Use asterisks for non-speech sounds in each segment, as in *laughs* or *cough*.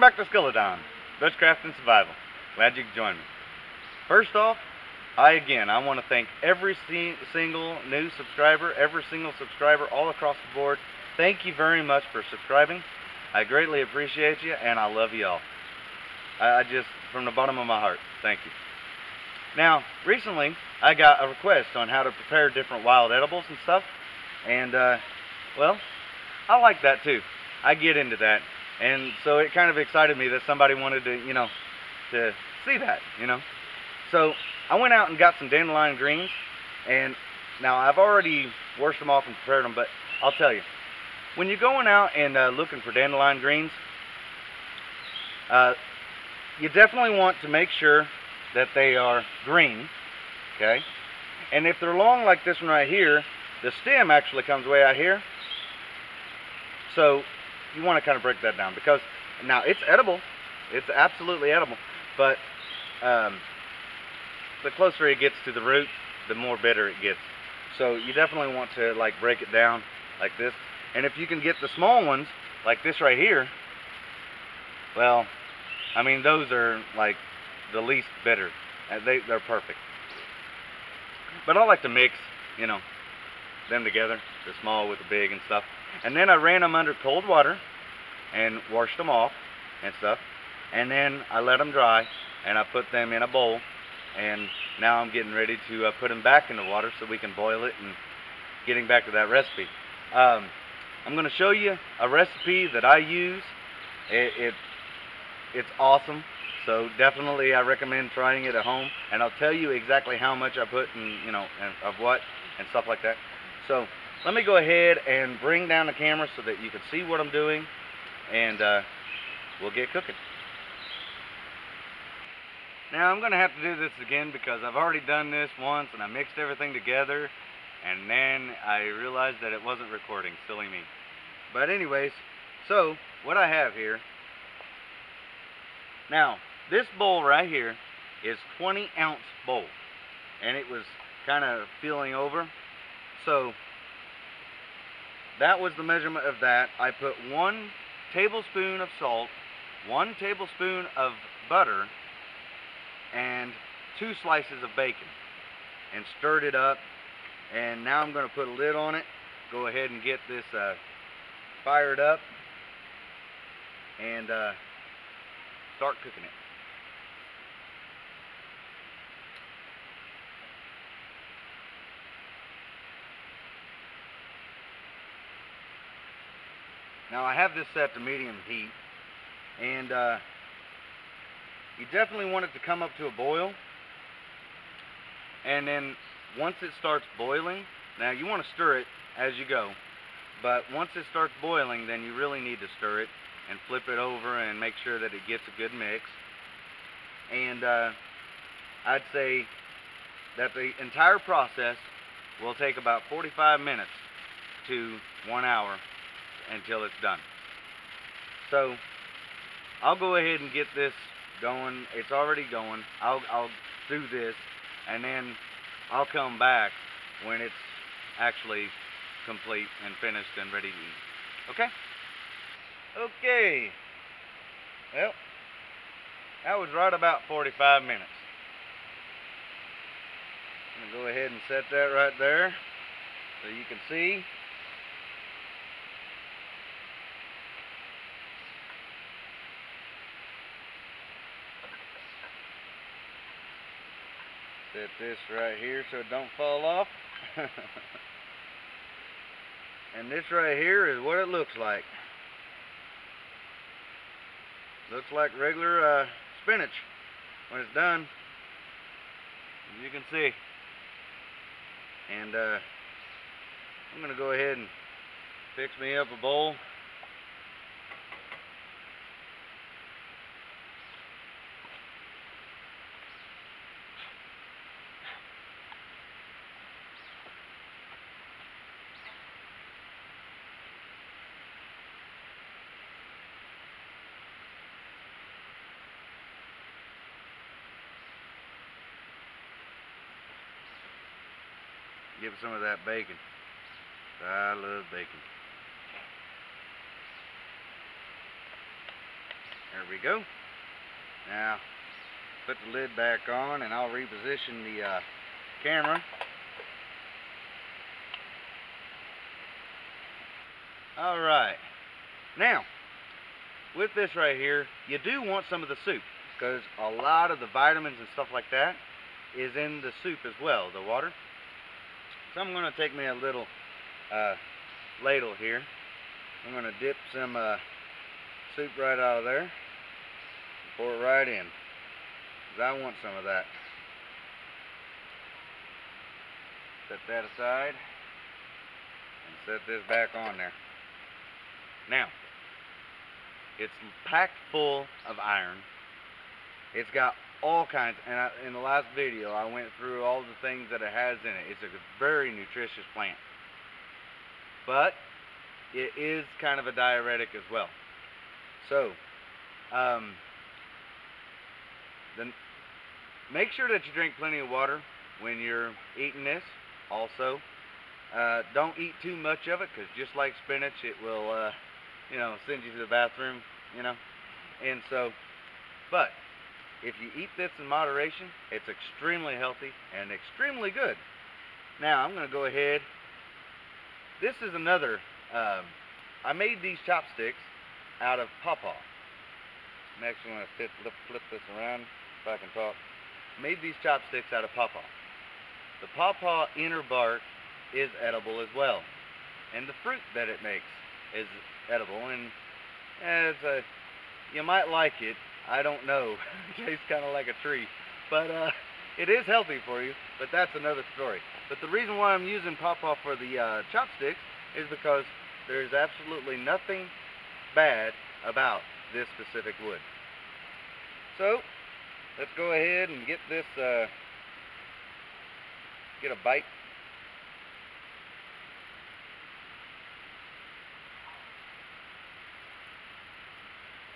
back to Skeledon, Bushcraft and Survival. Glad you could join me. First off, I again, I want to thank every single new subscriber, every single subscriber all across the board. Thank you very much for subscribing. I greatly appreciate you, and I love you all. I, I just, from the bottom of my heart, thank you. Now, recently, I got a request on how to prepare different wild edibles and stuff, and, uh, well, I like that too. I get into that. And so it kind of excited me that somebody wanted to, you know, to see that, you know. So I went out and got some dandelion greens, and now I've already washed them off and prepared them, but I'll tell you, when you're going out and uh, looking for dandelion greens, uh, you definitely want to make sure that they are green, okay? And if they're long like this one right here, the stem actually comes way out here. So you want to kind of break that down because now it's edible. It's absolutely edible. But um, the closer it gets to the root, the more bitter it gets. So you definitely want to like break it down like this. And if you can get the small ones, like this right here, well, I mean, those are like the least bitter. They, they're perfect. But I like to mix, you know, them together, the small with the big and stuff. And then I ran them under cold water and washed them off and stuff. And then I let them dry and I put them in a bowl. And now I'm getting ready to uh, put them back in the water so we can boil it and getting back to that recipe. Um, I'm going to show you a recipe that I use. It, it, it's awesome. So definitely I recommend trying it at home. And I'll tell you exactly how much I put and, you know, of what and stuff like that. So let me go ahead and bring down the camera so that you can see what I'm doing and uh, we'll get cooking. Now I'm going to have to do this again because I've already done this once and I mixed everything together and then I realized that it wasn't recording. Silly me. But anyways, so what I have here, now this bowl right here is 20 ounce bowl and it was kind of feeling over. So that was the measurement of that. I put one tablespoon of salt, one tablespoon of butter, and two slices of bacon and stirred it up. And now I'm going to put a lid on it. Go ahead and get this uh, fired up and uh, start cooking it. Now I have this set to medium heat and uh, you definitely want it to come up to a boil and then once it starts boiling, now you want to stir it as you go but once it starts boiling then you really need to stir it and flip it over and make sure that it gets a good mix and uh, I'd say that the entire process will take about 45 minutes to one hour until it's done. So I'll go ahead and get this going. It's already going. I'll, I'll do this and then I'll come back when it's actually complete and finished and ready to eat. Okay? Okay. Well, that was right about 45 minutes. I'm going to go ahead and set that right there so you can see. Set this right here so it don't fall off. *laughs* and this right here is what it looks like. Looks like regular uh, spinach when it's done. As you can see. And uh, I'm going to go ahead and fix me up a bowl. Give some of that bacon. I love bacon. There we go. Now, put the lid back on and I'll reposition the uh, camera. Alright. Now, with this right here, you do want some of the soup because a lot of the vitamins and stuff like that is in the soup as well, the water. So I'm going to take me a little uh, ladle here. I'm going to dip some uh, soup right out of there. Pour it right in. Because I want some of that. Set that aside. And set this back on there. Now, it's packed full of iron. It's got all kinds, and I, in the last video I went through all the things that it has in it. It's a very nutritious plant. But it is kind of a diuretic as well. So, um, then make sure that you drink plenty of water when you're eating this. Also, uh, don't eat too much of it because just like spinach, it will, uh, you know, send you to the bathroom, you know. And so, but if you eat this in moderation, it's extremely healthy and extremely good. Now, I'm going to go ahead. This is another, um, I made these chopsticks out of pawpaw. I'm actually going to flip, flip this around if I can talk. Made these chopsticks out of pawpaw. The pawpaw inner bark is edible as well. And the fruit that it makes is edible. And as a, you might like it, I don't know. it *laughs* tastes kind of like a tree. But uh, it is healthy for you, but that's another story. But the reason why I'm using pawpaw for the uh, chopsticks is because there's absolutely nothing bad about this specific wood. So, let's go ahead and get this, uh, get a bite.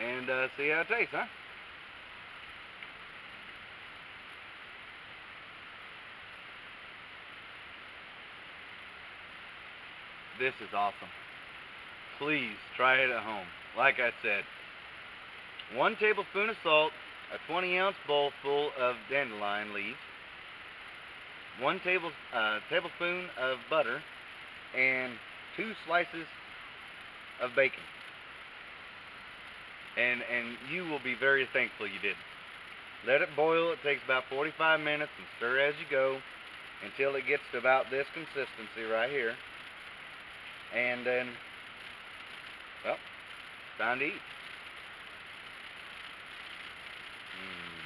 And uh, see how it tastes, huh? This is awesome. Please try it at home. Like I said, one tablespoon of salt, a 20 ounce bowl full of dandelion leaves, one table, uh, tablespoon of butter, and two slices of bacon. And, and you will be very thankful you did. Let it boil. It takes about 45 minutes and stir as you go until it gets to about this consistency right here. And then, well, time to eat. Mm.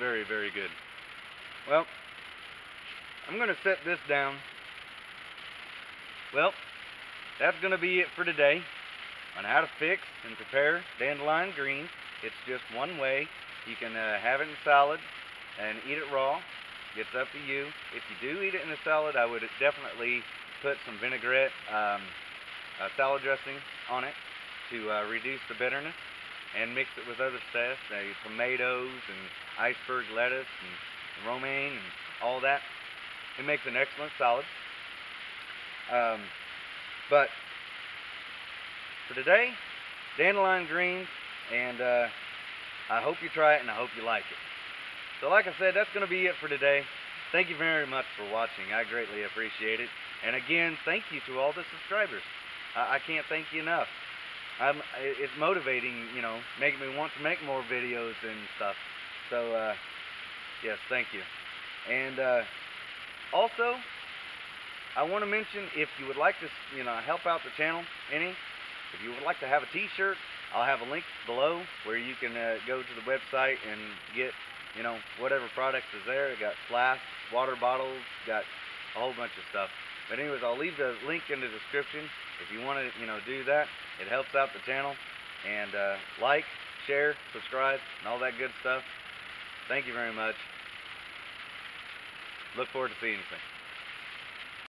Very, very good. Well, I'm going to set this down. Well, that's going to be it for today on how to fix and prepare dandelion greens. It's just one way. You can uh, have it in salad and eat it raw. It's up to you. If you do eat it in a salad, I would definitely put some vinaigrette um, uh, salad dressing on it to uh, reduce the bitterness and mix it with other stuff, uh, tomatoes and iceberg lettuce and romaine and all that. It makes an excellent salad. Um, but for today, dandelion greens, and uh, I hope you try it and I hope you like it. So like I said, that's going to be it for today. Thank you very much for watching. I greatly appreciate it. And again, thank you to all the subscribers. I, I can't thank you enough. I'm, it's motivating, you know, making me want to make more videos and stuff. So, uh, yes, thank you. And uh, also, I want to mention if you would like to, you know, help out the channel any, if you would like to have a t-shirt, I'll have a link below where you can uh, go to the website and get you know, whatever products is there. It got flasks, water bottles, got a whole bunch of stuff. But anyways, I'll leave the link in the description if you want to, you know, do that. It helps out the channel. And uh, like, share, subscribe, and all that good stuff. Thank you very much. Look forward to seeing you soon.